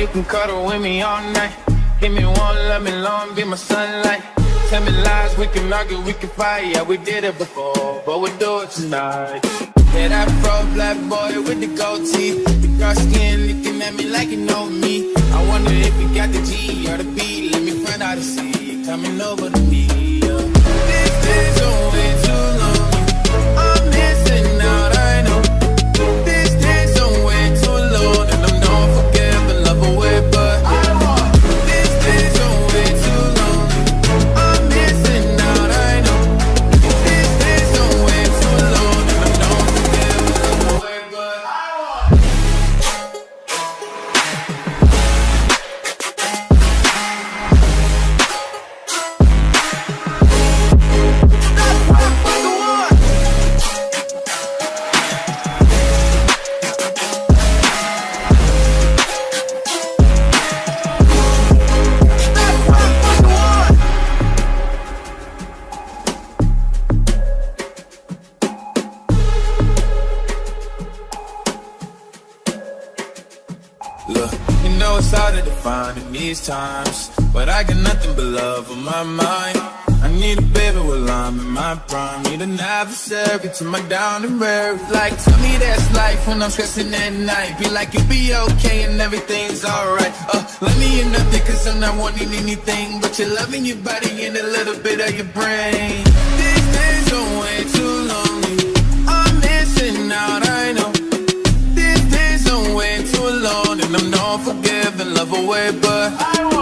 you can cuddle with me all night. Give me one, let me long, be my sunlight. Tell me lies, we can argue, we can fight. Yeah, we did it before, but we'll do it tonight. Yeah, that fro black boy with the gold teeth. The dark skin looking at me like you know me. I wonder if you got the G or the B. Let me find out and see coming over to me. Look, you know it's hard to define in these times, but I got nothing but love on my mind. I need a baby while I'm in my prime. Need an adversary to my down and road. Like, tell me that's life when I'm stressing at night. Be like, you'll be okay and everything's alright. Uh, let me in nothing cause I'm not wanting anything. But you're loving your body and a little bit of your brain. Away, but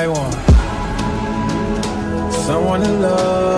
I want. Someone to love